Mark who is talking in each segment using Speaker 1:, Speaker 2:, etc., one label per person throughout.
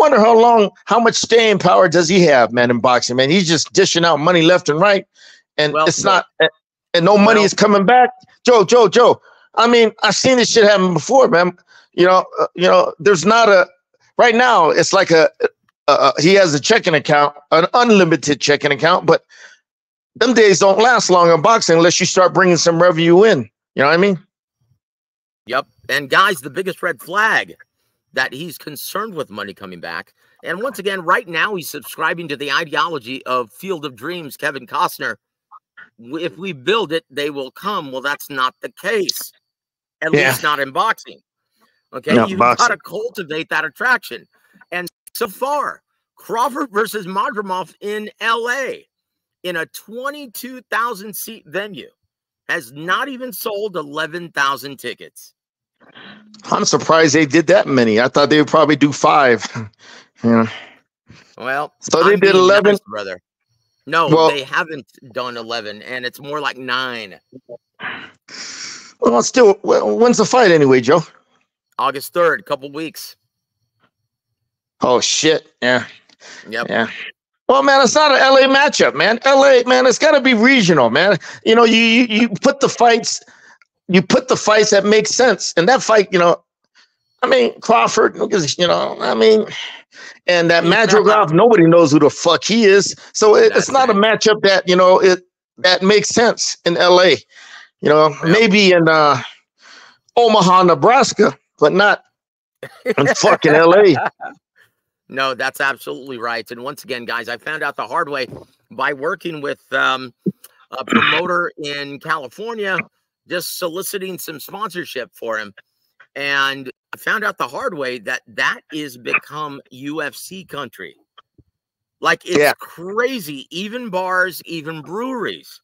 Speaker 1: wonder how long, how much staying power does he have, man, in boxing, man? He's just dishing out money left and right, and
Speaker 2: Well,
Speaker 1: it's not, and no money is coming back. Joe, Joe, Joe. I mean, I've seen this shit happen before, man. You know, uh, you know, there's not a right now. It's like a, uh, he has a checking account, an unlimited checking account, but them days don't last long in boxing unless you start bringing some revenue in. You know what I mean?
Speaker 2: Yep. And guys, the biggest red flag that he's concerned with money coming back. And once again, right now he's subscribing to the ideology of Field of Dreams, Kevin Costner. If we build it, they will come. Well, that's not the case. At
Speaker 1: Yeah.
Speaker 2: least not in boxing. Okay.
Speaker 1: Not
Speaker 2: You've
Speaker 1: boxing.
Speaker 2: got to cultivate that attraction. And so far, Crawford versus Madrimov in LA in a 22,000 seat venue has not even sold 11,000 tickets.
Speaker 1: I'm surprised they did that many. I thought they would probably do five. yeah.
Speaker 2: Well,
Speaker 1: So they
Speaker 2: I'm
Speaker 1: did 11.
Speaker 2: nice, brother. No,
Speaker 1: Well-
Speaker 2: they haven't done 11, and it's more like nine.
Speaker 1: Well, still, wh- when's the fight anyway, Joe?
Speaker 2: August 3rd, couple weeks.
Speaker 1: Oh shit. Yeah.
Speaker 2: Yep.
Speaker 1: Yeah. Well, man, it's not an LA matchup, man. LA, man, it's got to be regional, man. You know, you you put the fights, you put the fights that make sense, and that fight, you know, I mean Crawford, you know, I mean, and that. Madrigal, nobody knows who the fuck he is, so it, it's not a matchup that you know it that makes sense in LA. You know, maybe in uh, Omaha, Nebraska, but not in fucking LA.
Speaker 2: No, that's absolutely right. And once again, guys, I found out the hard way by working with um, a promoter in California, just soliciting some sponsorship for him. And I found out the hard way that that is become UFC country. Like it's
Speaker 1: Yeah.
Speaker 2: crazy. Even bars, even breweries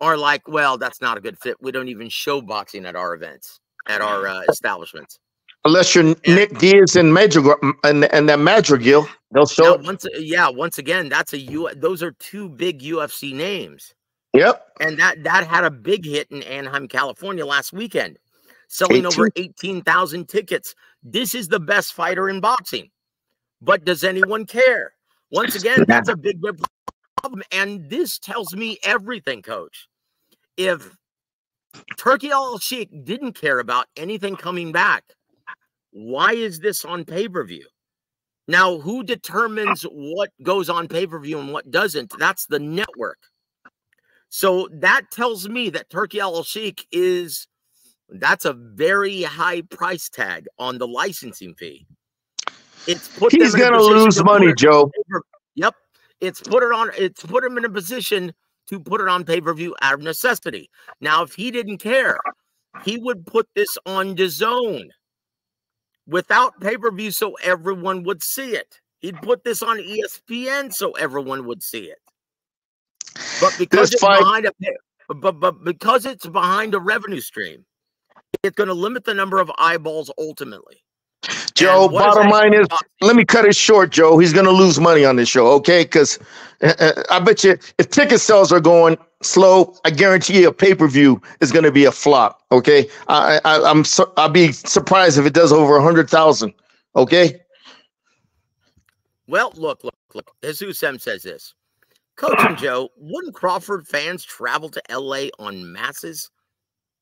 Speaker 2: are like, well, that's not a good fit. We don't even show boxing at our events, at our uh, establishments.
Speaker 1: Unless you're
Speaker 2: Yeah.
Speaker 1: Nick Diaz and Madrigal and and that Madrigal, they'll show
Speaker 2: Now, once, yeah, once again, that's a U. Those are two big UFC names,
Speaker 1: Yep.
Speaker 2: and that that had a big hit in Anaheim, California last weekend, selling over eighteen thousand tickets. This is the best fighter in boxing, but does anyone care? Once again, that's a big, big problem, and this tells me everything, Coach. If Turki Al Sheikh didn't care about anything coming back, why is this on pay per view? Now, who determines what goes on pay per view and what doesn't? That's the network. So that tells me that Turki Al Sheikh is that's a very high price tag on the licensing fee. It's put
Speaker 1: he's gonna lose money, Joe.
Speaker 2: Yep. It's put it on, it's put him in a position to put it on pay per view out of necessity. Now, if he didn't care, he would put this on DAZN without pay per view so everyone would see it. He'd put this on ESPN so everyone would see it. But because
Speaker 1: This
Speaker 2: it's
Speaker 1: fight-
Speaker 2: behind a but, but because it's behind a revenue stream, it's going to limit the number of eyeballs ultimately.
Speaker 1: Joe,
Speaker 2: And what does
Speaker 1: bottom line is, let me cut it short, Joe. He's gonna lose money on this show, okay? Because uh, I bet you if ticket sales are going slow, I guarantee you a pay per view is gonna be a flop. Okay, I, I I'm su- I'll be surprised if it does over a hundred thousand. Okay,
Speaker 2: Well, look, look, look. Jesus M says this. Coach and Joe, wouldn't Crawford fans travel to LA on masses?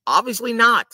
Speaker 2: Obviously not.